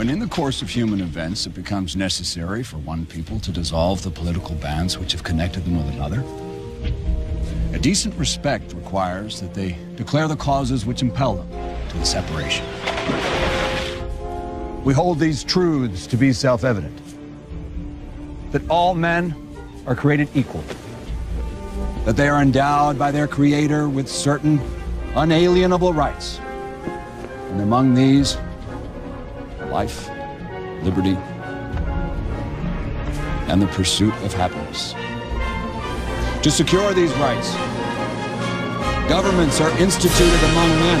When in the course of human events it becomes necessary for one people to dissolve the political bands which have connected them with another, a decent respect requires that they declare the causes which impel them to the separation. We hold these truths to be self-evident. That all men are created equal. That they are endowed by their Creator with certain unalienable rights. And among these, life, liberty, and the pursuit of happiness. To secure these rights, governments are instituted among men,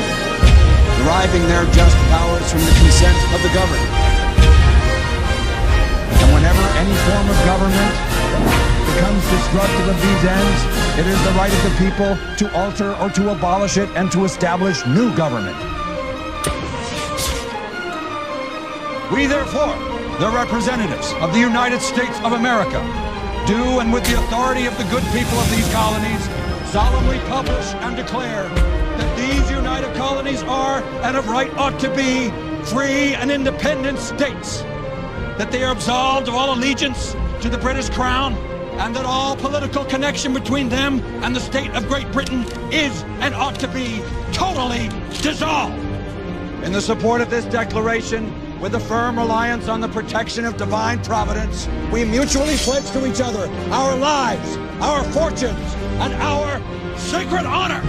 deriving their just powers from the consent of the governed. And whenever any form of government becomes destructive of these ends, it is the right of the people to alter or to abolish it and to establish new government. We therefore, the representatives of the United States of America, do and with the authority of the good people of these colonies, solemnly publish and declare that these united colonies are, and of right ought to be, free and independent states, that they are absolved of all allegiance to the British Crown, and that all political connection between them and the state of Great Britain is and ought to be totally dissolved. In the support of this declaration, with a firm reliance on the protection of divine providence, we mutually pledge to each other our lives, our fortunes, and our sacred honor.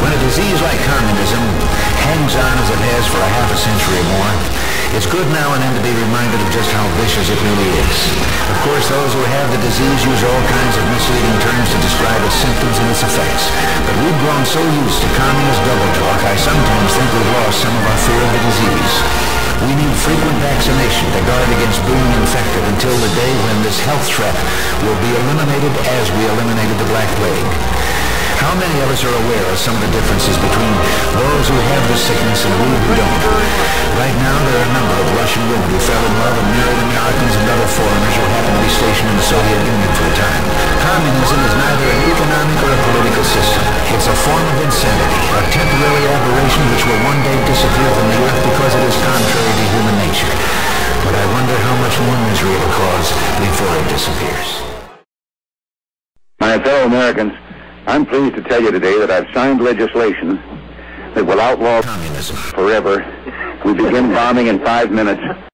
When a disease like communism hangs on as it has for a half a century or more, it's good now and then to be reminded of just how vicious it really is. Of course, those who have the disease use all kinds of misleading terms to describe its symptoms and its effects. But we've grown so used to communist double talk, I sometimes think we've lost some of our fear of the disease. We need frequent vaccination to guard against being infected until the day when this health threat will be eliminated as we eliminated the Black Plague. How many of us are aware of some of the differences between those who have the sickness and we who don't? Right now, there are a number of Russian women who fell in love and married Americans and other foreigners who happen to be stationed in the Soviet Union for a time. Communism is neither an economic or a political system. It's a form of insanity, a temporary aberration which will one day disappear from the earth because it is contrary to human nature. But I wonder how much more misery it will cause before it disappears. My fellow Americans, I'm pleased to tell you today that I've signed legislation that will outlaw communism forever. We begin bombing in five minutes.